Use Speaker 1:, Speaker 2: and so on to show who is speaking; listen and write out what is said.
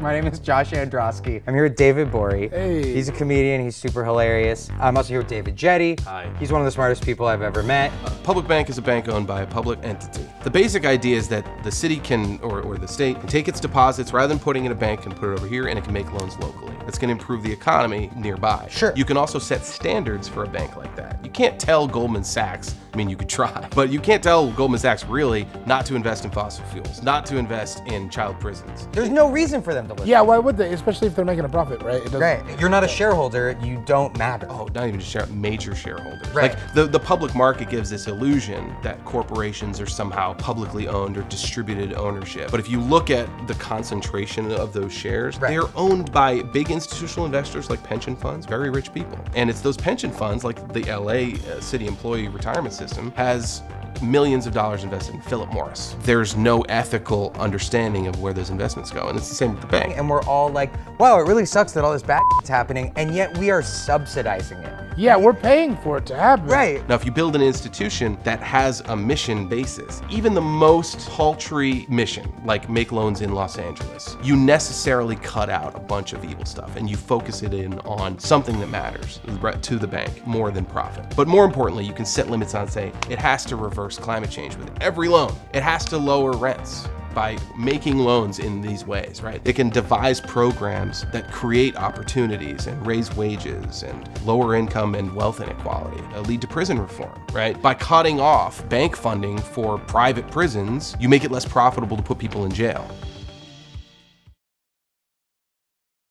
Speaker 1: My name is Josh Androsky. I'm here with David Gborie.
Speaker 2: Hey.
Speaker 1: He's a comedian. He's super hilarious. I'm also here with David Jette.
Speaker 3: Hi.
Speaker 1: He's one of the smartest people I've ever met.
Speaker 3: Uh, public bank is a bank owned by a public entity. The basic idea is that the city can, or, or the state, can take its deposits rather than putting in a bank and put it over here and it can make loans locally. That's going to improve the economy nearby.
Speaker 1: Sure.
Speaker 3: You can also set standards for a bank like that. You can't tell Goldman Sachs, I mean, you could try, but you can't tell Goldman Sachs really not to invest in fossil fuels, not to invest in child prisons.
Speaker 1: There's no reason for them to listen.
Speaker 2: Yeah, why would they? Especially if they're making a profit, right? It
Speaker 1: Right. You're not a shareholder. You don't matter.
Speaker 3: Oh, not even just share, major shareholders.
Speaker 1: Right.
Speaker 3: Like the, the public market gives this illusion that corporations are somehow publicly owned or distributed ownership. But if you look at the concentration of those shares,
Speaker 1: Right.
Speaker 3: they're owned by big institutional investors like pension funds, very rich people. And it's those pension funds, like the LA uh, City Employee Retirement System, has millions of dollars invested in Philip Morris. There's no ethical understanding of where those investments go. And it's the same with the bank.
Speaker 1: And we're all like, wow, it really sucks that all this bad is happening, and yet we are subsidizing it.
Speaker 2: Yeah, we're paying for it to happen.
Speaker 1: Right.
Speaker 3: Now, if you build an institution that has a mission basis, even the most paltry mission, like make loans in Los Angeles, you necessarily cut out a bunch of evil stuff and you focus it in on something that matters to the bank more than profit. But more importantly, you can set limits on, say, it has to reverse climate change with every loan, it has to lower rents by making loans in these ways, right? It can devise programs that create opportunities and raise wages and lower income and wealth inequality, uh, lead to prison reform, right? By cutting off bank funding for private prisons, you make it less profitable to put people in jail.